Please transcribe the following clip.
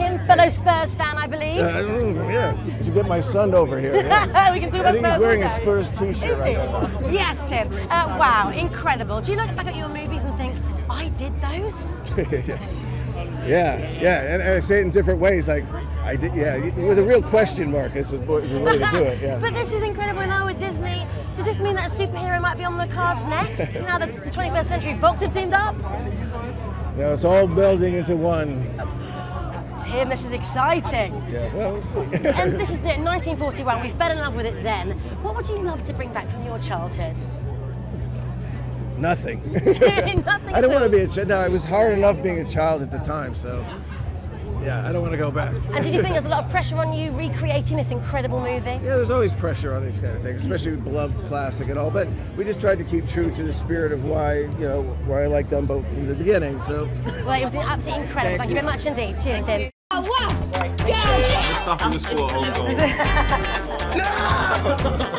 Tim, fellow Spurs fan, I believe. Uh, yeah. You get my son over here. Yeah. we can do I about think he's wearing a. Spurs t-shirt Is right. Yes, Tim. Uh, wow, incredible. Do you look back at your movies and think, I did those? yeah, yeah, and, and I say it in different ways. Like I did, yeah, with a real question mark. It's a, it's a way to do it. Yeah. but this is incredible now with Disney. Does this mean that a superhero might be on the cards next? now that the 21st Century Fox have teamed up? Now it's all building into one. Tim, this is exciting. Yeah, well, we'll see. and this is it, 1941. We fell in love with it then. What would you love to bring back from your childhood? Nothing. Nothing. I don't want to be a child. No, it was hard enough being a child at the time, so yeah, I don't want to go back. And did you think there's a lot of pressure on you recreating this incredible movie? Yeah, there's always pressure on these kind of things, especially with beloved classic and all. But we just tried to keep true to the spirit of why you know why I like Dumbo from the beginning. So Well, it was absolutely incredible. Thank, you very much indeed. Cheers, Tim. Stuff in the school home.